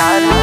God.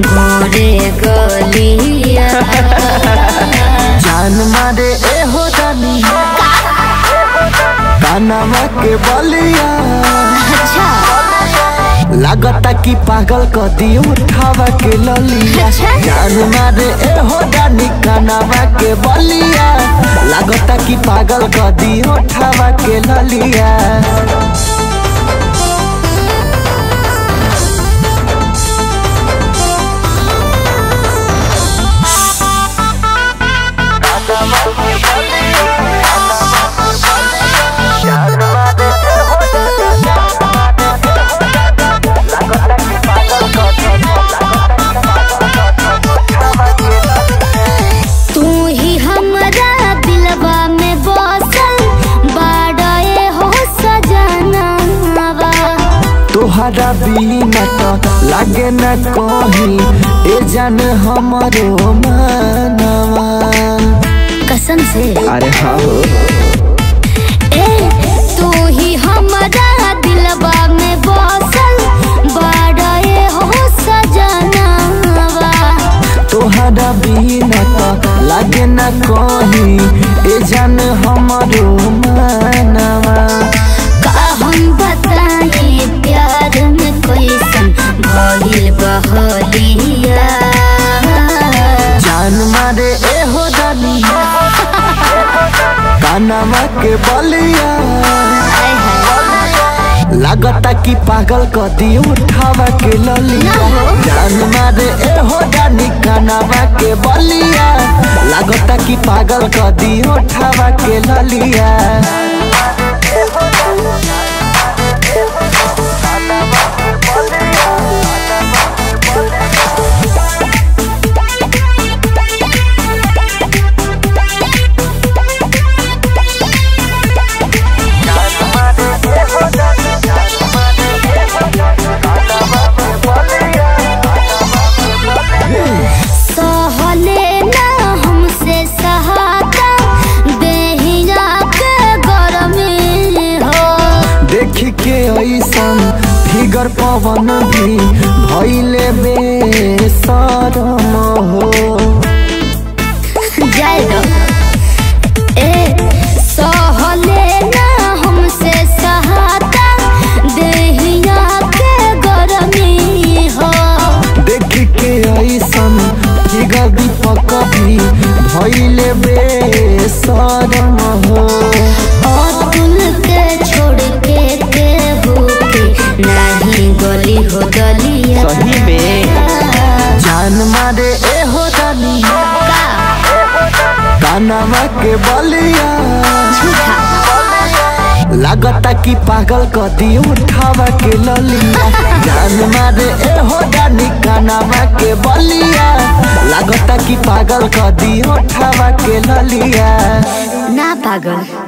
गोरे गलिया। जान मारे ए हो। रानी कानामा के बलिया। अच्छा। लागता कि पागल क दियो उठावा के ललिया। अच्छा। जान मारे ए हो रानी कानामा के बलिया। लागता कि पागल क दियो उठावा के ललिया। तोहरा बिना तो लागे न कहीं ए जान हमरो मानवा। कसम से। अरे हाँ हो ए तू ही हमरा दिलवा में बसल बाड़े हो सजनावा तोहरा बिना तो लागे न कहीं ए जान हमरो मानवा। जान मारे ए हो दानी। कानामा के बलिया। हाय कि पागल क दियो उठावा के ललिया। जान ए हो दानी कानामा के बलिया। लागता कि पागल क दियो उठावा के ललिया। फिगर पवन भी जान मारे ए हो रानी का बलिया। लागता कि पागल क दियो उठावा के ललिया। जान मारे ए हो रानी कानामा के बलिया। लागता कि पागल क दियो उठावा के ललिया। ना पागल।